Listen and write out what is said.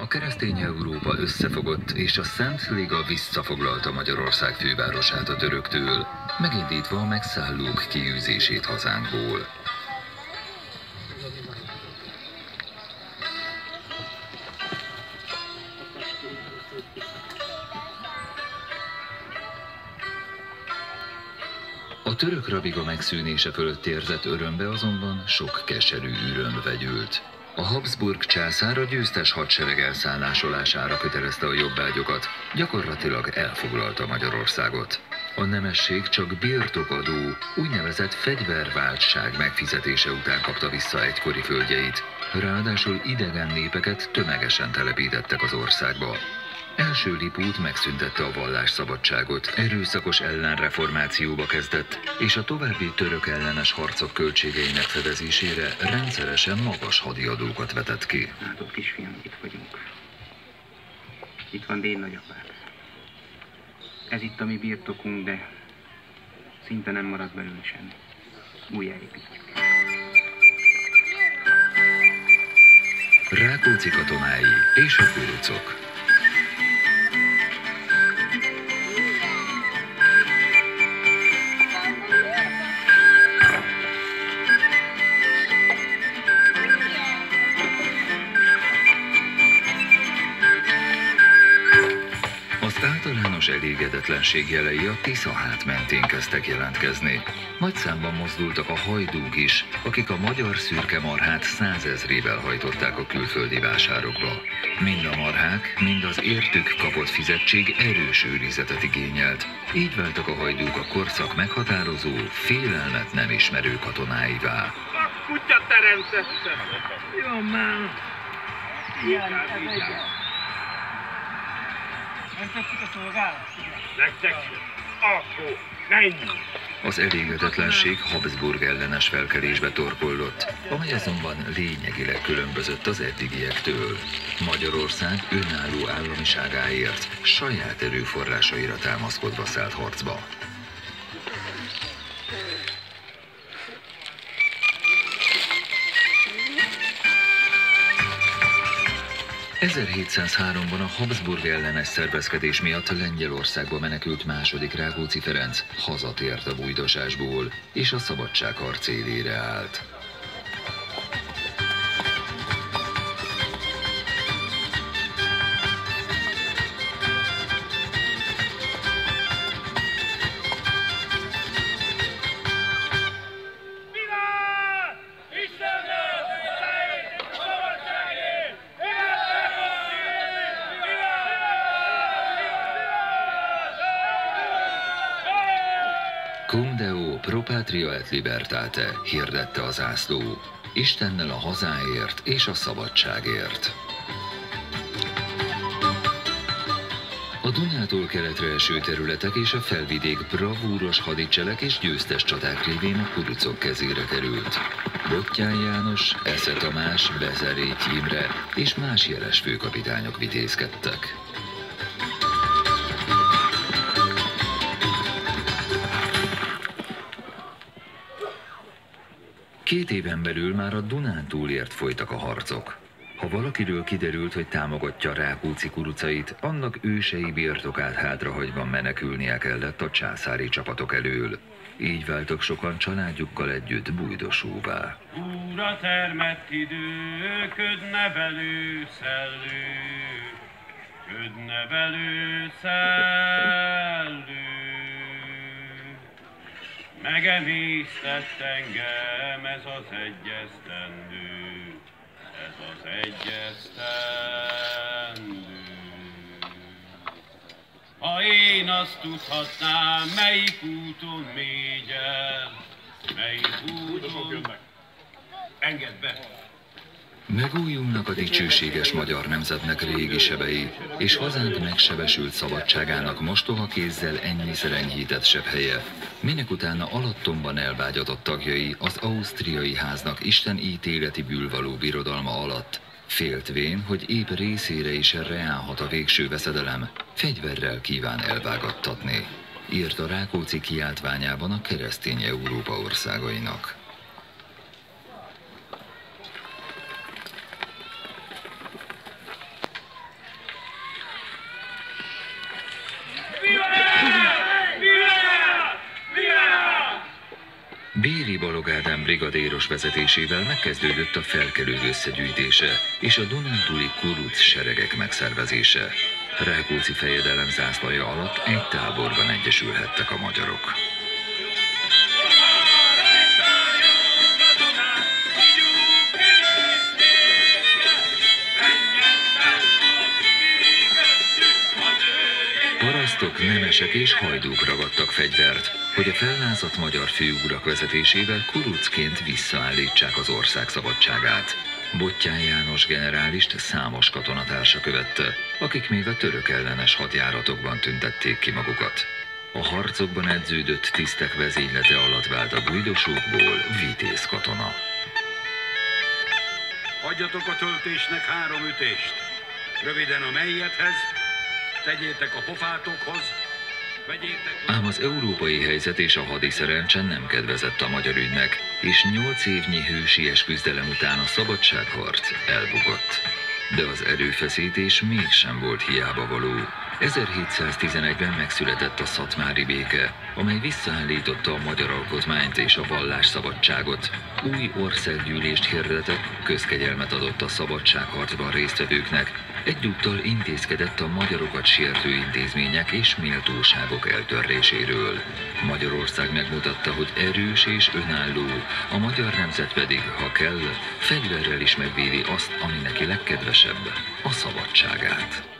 A keresztény Európa összefogott, és a Szent Liga visszafoglalta Magyarország fővárosát a töröktől, megindítva a megszállók kiűzését hazánkból. A török rabiga megszűnése fölött érzett örömbe azonban sok keserű üröm vegyült. A Habsburg császár a győztes hadsereg elszállásolására kötelezte a jobbágyokat, gyakorlatilag elfoglalta Magyarországot. A nemesség csak birtokadó, úgynevezett fegyverváltság megfizetése után kapta vissza egykori földjeit, ráadásul idegen népeket tömegesen telepítettek az országba. Első Lipút megszüntette a vallásszabadságot, erőszakos ellenreformációba kezdett, és a további török ellenes harcok költségeinek fedezésére rendszeresen magas hadiadókat vetett ki. Látod, kisfiam, itt vagyunk. Itt van Dén nagyapád. Ez itt a mi birtokunk, de szinte nem marad belőle semmi. Újjáépítjük. Rákóczi katonái és a kurucok. Elégedetlenség jelei a Tisza hát mentén kezdtek jelentkezni. Nagy számban mozdultak a hajdúk is, akik a magyar szürke marhát százezrével hajtották a külföldi vásárokba. Mind a marhák, mind az értük kapott fizetség erős őrizetet igényelt. Így váltak a hajdúk a korszak meghatározó, félelmet nem ismerő katonáivá. A kutya teremtette! Jó, már! Ilyen, nem tetszik a szolgálat? Nektek? Akkor menj! Az elégedetlenség Habsburg ellenes felkelésbe torkollott, amely azonban lényegileg különbözött az eddigiektől. Magyarország önálló államiságáért, saját erőforrásaira támaszkodva szállt harcba. 1703-ban a Habsburg ellenes szervezkedés miatt Lengyelországba menekült második Rákóczi Ferenc hazatért a bújdosásból, és a szabadságharc élére állt. 'Cum Deo pro patria et libertate' hirdette az ászló. Istennel a hazáért és a szabadságért. A Dunától keletre eső területek és a felvidék bravúros hadicselek és győztes csaták révén a kurucok kezére került. Bottyán János, Esze Tamás, Bezeréty Imre és más jeles főkapitányok vitézkedtek. Két éven belül már a Dunán túlért folytak a harcok. Ha valakiről kiderült, hogy támogatja Rákóczi kurucait, annak ősei birtokát hátrahagyva menekülnie kellett a császári csapatok elől. Így váltak sokan családjukkal együtt bújdosóvá. Úra termett idő, ködnevelő szellő, ködnevelő szellő. Megemésztett engem ez az egyesztendő, ez az egyesztendő. Ha én azt tudhatnám, melyik úton mégy el, melyik úton... Engedd be! Megújulnak a dicsőséges magyar nemzetnek régi sebei, és hazánk megsebesült szabadságának mostoha kézzel ennyiszer enyhített sebhelye, minek utána alattomban elvágyatott tagjai az ausztriai háznak Isten ítéleti bűlvaló birodalma alatt, féltvén, hogy épp részére is reálhat a végső veszedelem, fegyverrel kíván elvágattatni, írt a Rákóczi kiáltványában a keresztény Európa országainak. Brigadéros vezetésével megkezdődött a felkelők összegyűjtése és a Dunántúli kuruc seregek megszervezése. Rákóczi fejedelem zászlaja alatt egy táborban egyesülhettek a magyarok. Parasztok, nemesek és hajdúk ragadtak fegyvert, hogy a fellázadt magyar főurak vezetésével kurucként visszaállítsák az ország szabadságát. Bottyán János generálist számos katonatársa követte, akik még a török ellenes hadjáratokban tüntették ki magukat. A harcokban edződött tisztek vezénylete alatt vált a gujdosókból vitéz katona. Adjatok a töltésnek három ütést. Röviden a melyethez, tegyétek a pofátokhoz. Ám az európai helyzet és a hadiszerencse nem kedvezett a magyar ügynek, és nyolc évnyi hősies küzdelem után a szabadságharc elbukott. De az erőfeszítés mégsem volt hiába való. 1711-ben megszületett a Szatmári béke, amely visszaállította a magyar alkotmányt és a vallásszabadságot. Új országgyűlést hirdetett, közkegyelmet adott a szabadságharcban résztvevőknek, egyúttal intézkedett a magyarokat sértő intézmények és méltóságok eltörléséről. Magyarország megmutatta, hogy erős és önálló, a magyar nemzet pedig, ha kell, fegyverrel is megvédi azt, ami neki legkedvesebb, a szabadságát.